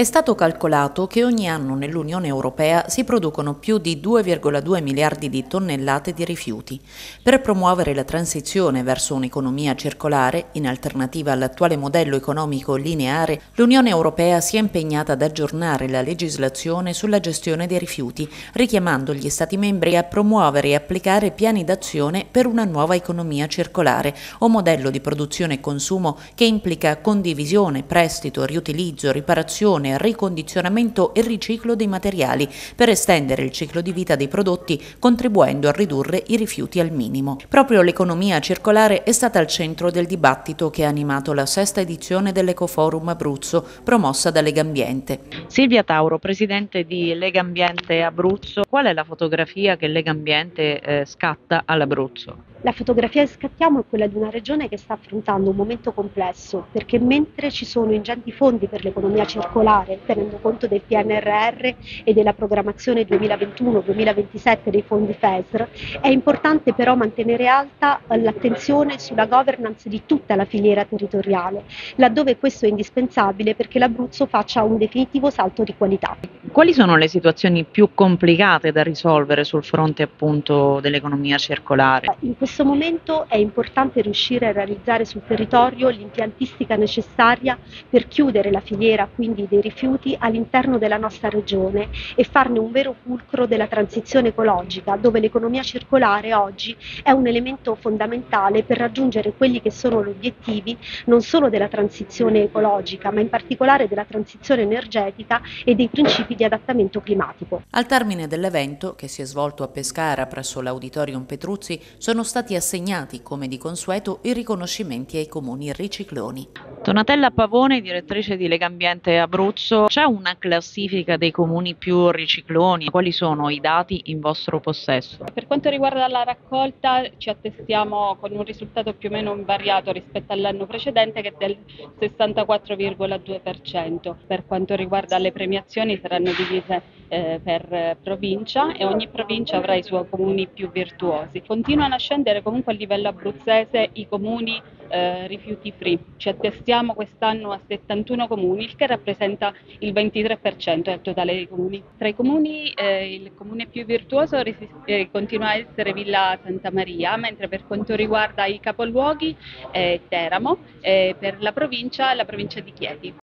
È stato calcolato che ogni anno nell'Unione Europea si producono più di 2,2 miliardi di tonnellate di rifiuti. Per promuovere la transizione verso un'economia circolare, in alternativa all'attuale modello economico lineare, l'Unione Europea si è impegnata ad aggiornare la legislazione sulla gestione dei rifiuti, richiamando gli Stati membri a promuovere e applicare piani d'azione per una nuova economia circolare o modello di produzione e consumo che implica condivisione, prestito, riutilizzo, riparazione, ricondizionamento e riciclo dei materiali per estendere il ciclo di vita dei prodotti contribuendo a ridurre i rifiuti al minimo. Proprio l'economia circolare è stata al centro del dibattito che ha animato la sesta edizione dell'Ecoforum Abruzzo promossa da Legambiente. Silvia Tauro, presidente di Legambiente Abruzzo, qual è la fotografia che Legambiente eh, scatta all'Abruzzo? La fotografia che scattiamo è quella di una regione che sta affrontando un momento complesso, perché mentre ci sono ingenti fondi per l'economia circolare, tenendo conto del PNRR e della programmazione 2021-2027 dei fondi FESR, è importante però mantenere alta l'attenzione sulla governance di tutta la filiera territoriale, laddove questo è indispensabile perché l'Abruzzo faccia un definitivo salto di qualità. Quali sono le situazioni più complicate da risolvere sul fronte appunto dell'economia circolare? In questo momento è importante riuscire a realizzare sul territorio l'impiantistica necessaria per chiudere la filiera quindi dei rifiuti all'interno della nostra regione e farne un vero fulcro della transizione ecologica, dove l'economia circolare oggi è un elemento fondamentale per raggiungere quelli che sono gli obiettivi non solo della transizione ecologica, ma in particolare della transizione energetica e dei principi di adattamento climatico. Al termine dell'evento, che si è svolto a Pescara presso l'Auditorium Petruzzi, sono stati assegnati, come di consueto, i riconoscimenti ai comuni ricicloni. Donatella Pavone, direttrice di Legambiente Abruzzo, c'è una classifica dei comuni più ricicloni? Quali sono i dati in vostro possesso? Per quanto riguarda la raccolta ci attestiamo con un risultato più o meno invariato rispetto all'anno precedente che è del 64,2%. Per quanto riguarda le premiazioni saranno divise eh, per provincia e ogni provincia avrà i suoi comuni più virtuosi. Continuano a scendere comunque a livello abruzzese i comuni eh, rifiuti free. Ci attestiamo quest'anno a 71 comuni, il che rappresenta il 23% del totale dei comuni. Tra i comuni eh, il comune più virtuoso eh, continua a essere Villa Santa Maria, mentre per quanto riguarda i capoluoghi Teramo, per la provincia la provincia di Chieti.